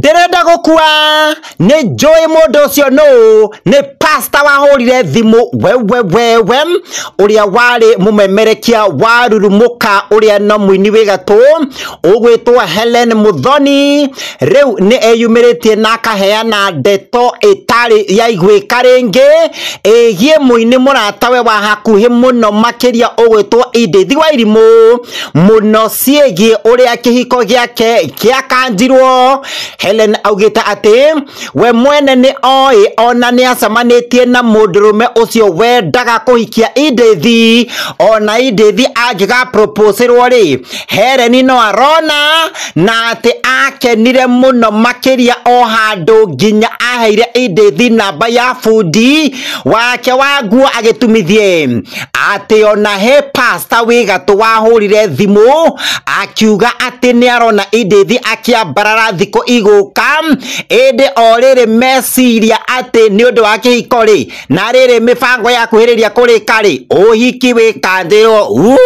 Did gukua nä njå ä må ndå å cio nå nä pasta wahå rire thimå wewewewe å rä a warä må memerekia wa rurumå ka å rä a no må ini wä gatå å gwä two helen må thoni rä u nä eyumä rä tie na akaheana ndeto ä tarä ya igwä ka rä ngä ä giä må ini må ratawe wa hakuhä må no makä ria å gwä two indethi wa irimå må no ciä giä å rä a kä hiko gä ake gä akanjirwo helen augä augĩte atĩ we mwene nĩ oĩ ona nĩ acemanĩtie na mũndũrũme ũcio wendaga kũhikia idethi ona Edith angĩga proposĩrwo rĩ hereni no arona na atĩ akenire mũno makĩria o handũ nginya aheire idethi namba ya bundi wake wa nguo agĩtumithie. Atĩ ona he pasta wĩ gatũ wahũrire thimũ akiuga atĩ nĩ arona Edith akĩambarara thikũ igũka indi o riri meciria ati ni undu wa kihiko ri na riri mibango ya kuhiriria kurika ri uhiki wikanjirwo u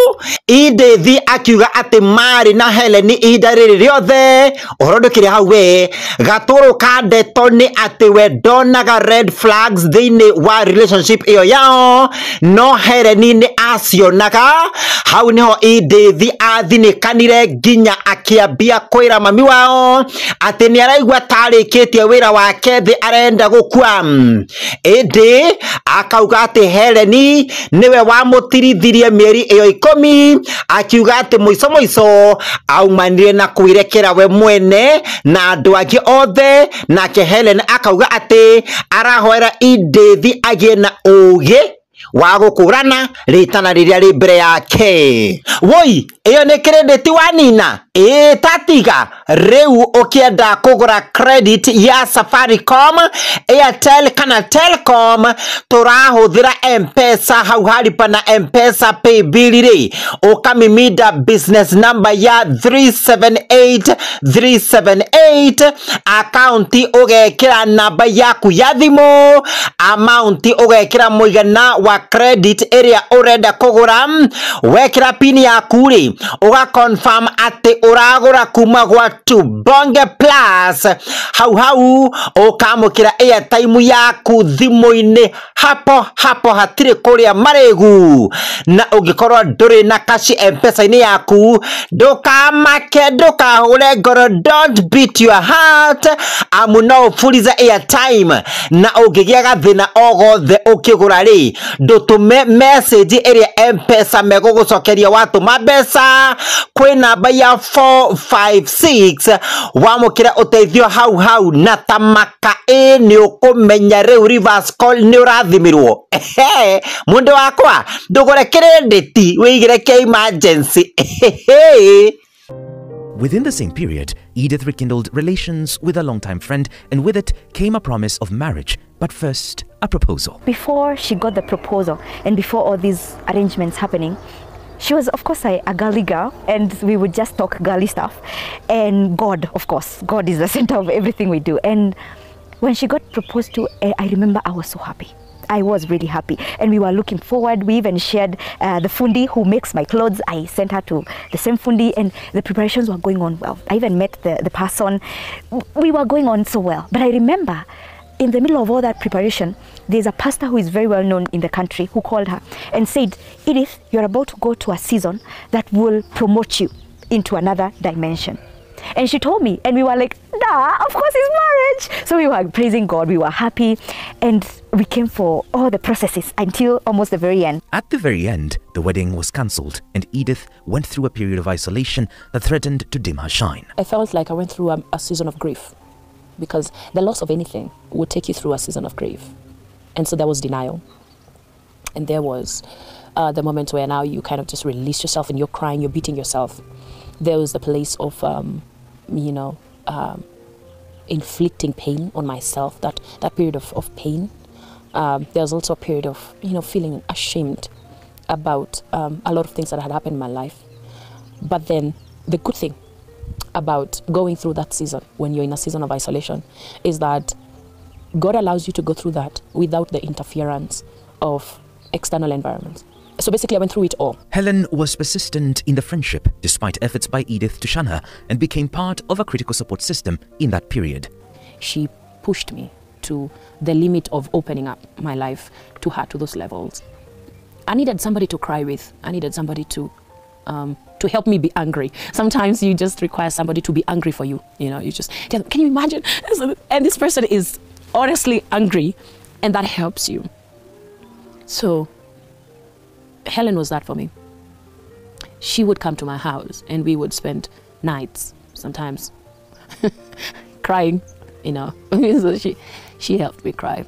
indi thi akiuga ati mari na Helen ihinda riri riothe uhoro ndukire hau we. Gaturu ka ndeto ni ati we ndonaga red flags thiini wa relationship iyo yao no Helen ni acionaga. Hau niho indi thi athinikanire nginya akiambia kwira mami wao ati ni araigua ta tarĩkĩtie wĩra wake thĩ arenda gũkua. Ĩndĩ akauga atĩ Heleni nĩwe wamũtirithirie mĩeri ĩyo ikũmi akiuga atĩ mũico mũico aumanire na kwĩrekera we mwene na andũ angĩ othe nake Helen akauga atĩ arahoera Edith agĩe na ũũgĩ wa gũkũrana rĩtana rĩrĩa rĩ mbere yake. Woi iyo nä credit wa nina. Tatiga. Rä u å kä enda kå gå ra credit ya safaricom airtel kana telcom tå rahå thä ra mpesa hau haripa na mpesa paybill rä å kamiminda business number ya 378 378 akaunti å gekä ra namba yaku ya thimå amaunti å gekä ra må igana wa credit ä rä a å renda kå gå ra wekä ra pin yaku rä ũga confirm ati uragura kuma gwa Tubonge Plus. Hau hau ũkamũkĩra airtime yaku thimũ-inĩ. Hapo hapo hatirĩ kũrĩa marĩgu. Na ũngĩkorwo ndũrĩ na kashi mpesa-inĩ yaku ndũkamake ndũkahũre ngoro. Don't beat your heart. Amu no ũburize airtime. Na ũngĩgĩa gathĩna o gothe ũkĩgũra rĩ ndũtũme message ĩrĩa mpesa megũgũcokeria watũma mbeca kwĩ namba ya 456 wamũkĩra ũteithio hau hau na tamaka ĩ nĩ ũkũmenya rĩu reverse call nĩ ũrathimirwo mũndũ wakwa ndũgũre kĩrĩndĩti wĩigĩre kĩa emergency Within the same period, Edith rekindled relations with a longtime friend, and with it came a promise of marriage. But first, a proposal. before she got the proposal and before all these arrangements happening, she was, of course, a, a girly girl, and we would just talk girly stuff. And God, of course, God is the center of everything we do. And when she got proposed to, eh, I remember I was so happy. I was really happy, and we were looking forward. We even shared uh, the fundi who makes my clothes. I sent her to the same fundi, and the preparations were going on well. I even met the, the person. We were going on so well. But I remember in the middle of all that preparation, there's a pastor who is very well known in the country who called her and said, Edith, you're about to go to a season that will promote you into another dimension. And she told me, and we were like, nah, of course it's marriage. So we were praising God, we were happy, and we came for all the processes until almost the very end. At the very end, the wedding was cancelled, and Edith went through a period of isolation that threatened to dim her shine. I felt like I went through a, a season of grief because the loss of anything would take you through a season of grief. And so there was denial. And there was uh, the moment where now you kind of just release yourself and you're crying, you're beating yourself. There was the place of, um, you know, um, inflicting pain on myself, that, that period of, of pain. Um, there was also a period of, you know, feeling ashamed about um, a lot of things that had happened in my life. But then the good thing about going through that season when you're in a season of isolation is that God allows you to go through that without the interference of external environments. So basically, I went through it all. Helen was persistent in the friendship despite efforts by Edith to shun her and became part of a critical support system in that period. She pushed me to the limit of opening up my life to her to those levels. I needed somebody to cry with. I needed somebody to um, to help me be angry. Sometimes you just require somebody to be angry for you. You know, you just can you imagine? And this person is honestly angry, and that helps you. So Helen was that for me. She would come to my house, and we would spend nights, sometimes crying. You know, so she she helped me cry.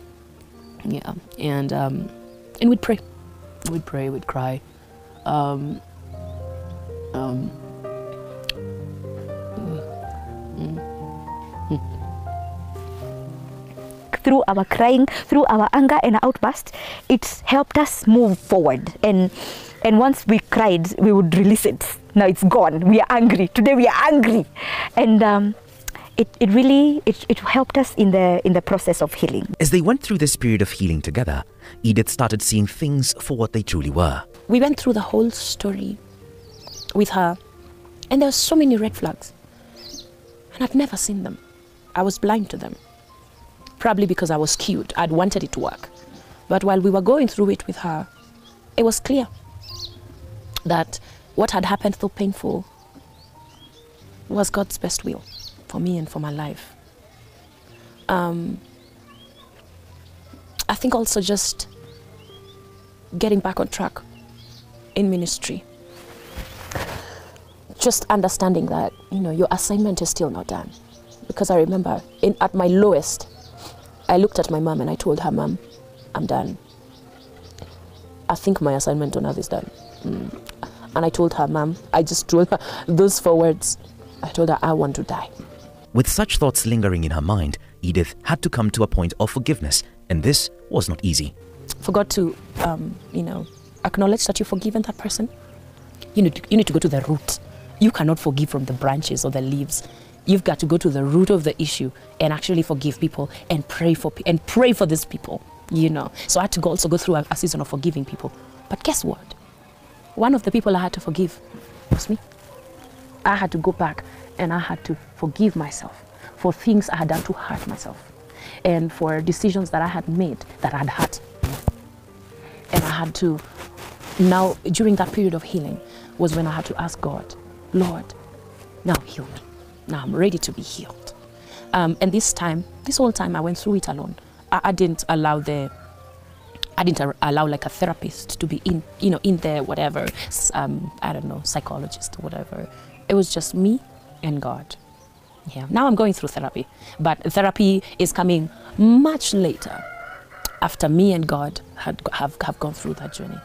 Yeah, and um, and we'd pray, we'd pray, we'd cry. Um, um, through our crying, through our anger and outburst, it helped us move forward. And and once we cried, we would release it. Now it's gone. We are angry. Today we are angry, and um, it, it really it, it helped us in the in the process of healing. As they went through this period of healing together, Edith started seeing things for what they truly were. we went through the whole story with her, and there were so many red flags, and I'd never seen them. I was blind to them, probably because I was skewed. I'd wanted it to work, but while we were going through it with her, it was clear that what had happened, though painful, was God's best will for me and for my life. Um, I think also just getting back on track in ministry. Just understanding that, you know, your assignment is still not done. Because I remember in, at my lowest, I looked at my mom and I told her, Mom, I'm done. I think my assignment on earth is done. Mm. And I told her, Mom, I just told her those four words. I told her, I want to die. With such thoughts lingering in her mind, Edith had to come to a point of forgiveness, and this was not easy. For God to, um, you know, acknowledge that you've forgiven that person, you need, to, you need to go to the root. You cannot forgive from the branches or the leaves. You've got to go to the root of the issue and actually forgive people and pray for and pray for these people. You know, so I had to go also go through a, a season of forgiving people. But guess what? One of the people I had to forgive was me. I had to go back and I had to forgive myself for things I had done to hurt myself and for decisions that I had made that I had hurt. And I had to, now, during that period of healing, was when I had to ask God, Lord, now heal me. Now I'm ready to be healed. Um, and this time, this whole time, I went through it alone. I, I didn't allow the I didn't allow like a therapist to be in, you know, in there, whatever, um, I don't know, psychologist or whatever. It was just me and God. Yeah. Now I'm going through therapy, but therapy is coming much later, after me and God had have, have gone through that journey.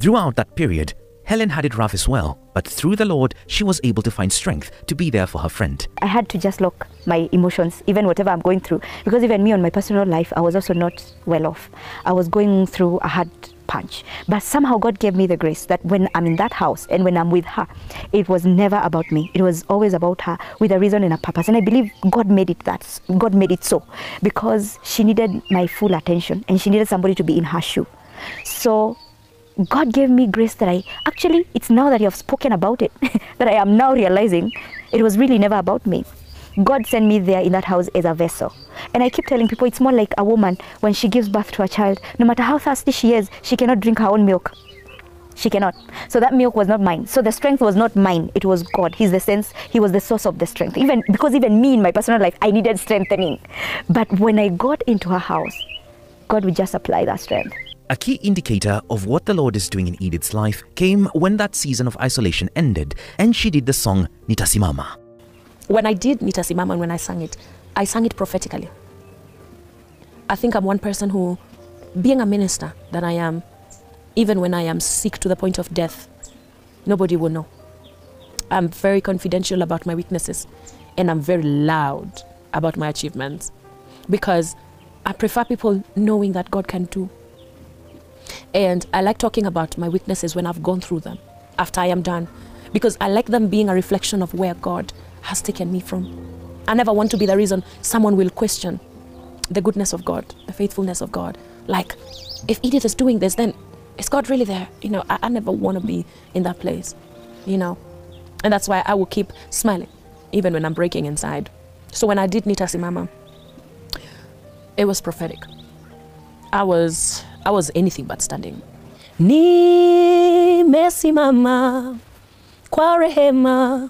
Throughout that period, Helen had it rough as well, but through the Lord, she was able to find strength to be there for her friend. I had to just lock my emotions, even whatever I'm going through. Because even me on my personal life, I was also not well off. I was going through a hard punch. But somehow God gave me the grace that when I'm in that house and when I'm with her, it was never about me. It was always about her with a reason and a purpose. And I believe God made it that. God made it so because she needed my full attention and she needed somebody to be in her shoe. So God gave me grace that I actually, it's now that you have spoken about it, that I am now realizing it was really never about me. God sent me there in that house as a vessel. And I keep telling people it's more like a woman when she gives birth to a child, no matter how thirsty she is, she cannot drink her own milk. She cannot. So that milk was not mine. So the strength was not mine. It was God. He's the sense. He was the source of the strength. Even because even me in my personal life, I needed strengthening. But when I got into her house, God would just apply that strength. A key indicator of what the Lord is doing in Edith's life came when that season of isolation ended and she did the song Nitasimama. When I did Nitasimama and when I sang it, I sang it prophetically. I think I'm one person who, being a minister that I am, even when I am sick to the point of death, nobody will know. I'm very confidential about my weaknesses and I'm very loud about my achievements because I prefer people knowing that God can do. And I like talking about my weaknesses when I've gone through them after I am done because I like them being a reflection of where God has taken me from. I never want to be the reason someone will question the goodness of God, the faithfulness of God. Like, if Edith is doing this, then is God really there? You know, I, I never want to be in that place, you know. And that's why I will keep smiling, even when I'm breaking inside. So when I did Nitasimama, it was prophetic. I was I was anything but standing. Nimesimama kwa rehema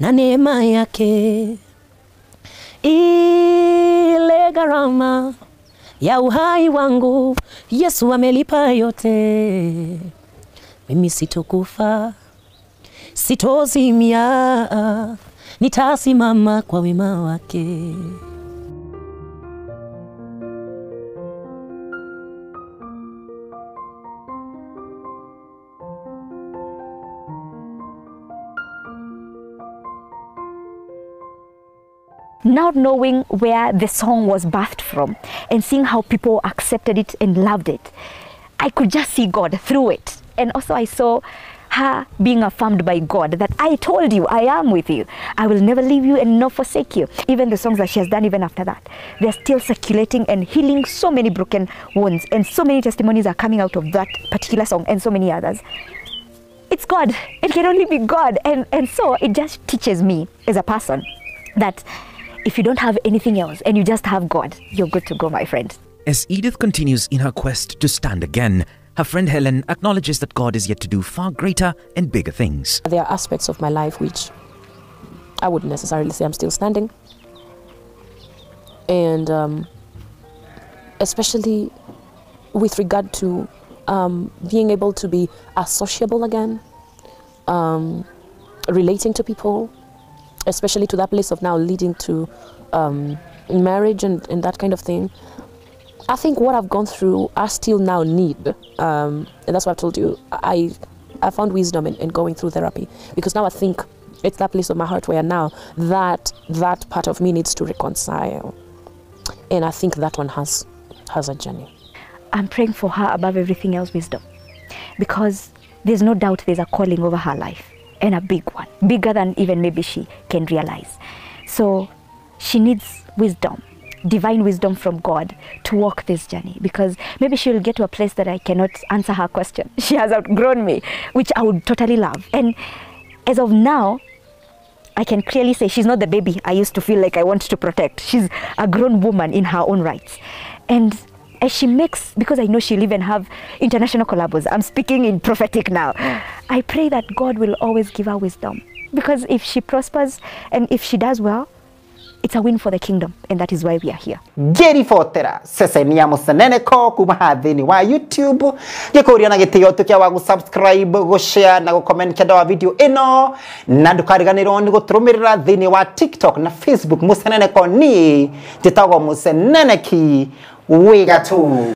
na neema yake, ile gharama ya uhai wangu Yesu amelipa yote. Mimi sitokufa, sitozimia, nitasimama kwa wema wake. Now knowing where the song was birthed from and seeing how people accepted it and loved it, I could just see God through it. And also I saw her being affirmed by God that I told you, I am with you. I will never leave you and not forsake you. Even the songs that she has done even after that, they're still circulating and healing so many broken wounds. And so many testimonies are coming out of that particular song and so many others it's God. It can only be God. And, and so it just teaches me as a person that if you don't have anything else and you just have God, you're good to go, my friend. As Edith continues in her quest to stand again, her friend Helen acknowledges that God is yet to do far greater and bigger things. There are aspects of my life which I wouldn't necessarily say I'm still standing. And um, especially with regard to um, being able to be as sociable again, um, relating to people, especially to that place of now leading to um, marriage and, and that kind of thing. I think what I've gone through, I still now need, um, and that's what I've told you. I, I found wisdom in, in going through therapy because now I think it's that place of my heart where now that that part of me needs to reconcile, and I think that one has has a journey. I'm praying for her above everything else, wisdom. Because there's no doubt there's a calling over her life and a big one, bigger than even maybe she can realize. So she needs wisdom, divine wisdom from God to walk this journey because maybe she'll get to a place that I cannot answer her question. She has outgrown me, which I would totally love. And as of now, I can clearly say she's not the baby I used to feel like I want to protect. She's a grown woman in her own rights. And as she makes, because I know she'll even have international collabos, I'm speaking in prophetic now. I pray that God will always give her wisdom. Because if she prospers and if she does well, it's a win for the kingdom. And that is why we are here. ngĩribotera ceceni ya mũceneneko kuma haha thĩinĩ wa youtube gikuria na gitio tukia wa gũsubscribe gũshare na gũcomment kenda wa video ino na ndukariganirwo ni gũtũrũmĩrĩra thĩinĩ wa tiktok na facebook mũceneneko niĩ 我为他做。